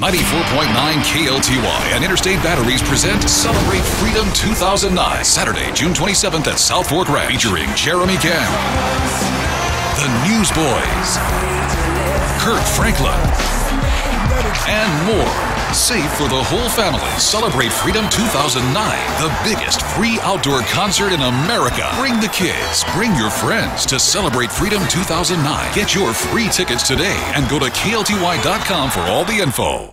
94.9 KLTY and Interstate Batteries present Celebrate Freedom 2009, Saturday, June 27th at Southfork Ranch, featuring Jeremy Camp, The Newsboys, Kirk Franklin, and more. Safe for the whole family. Celebrate Freedom 2009, the biggest free outdoor concert in America. Bring the kids, bring your friends to Celebrate Freedom 2009. Get your free tickets today and go to KLTY.com for all the info.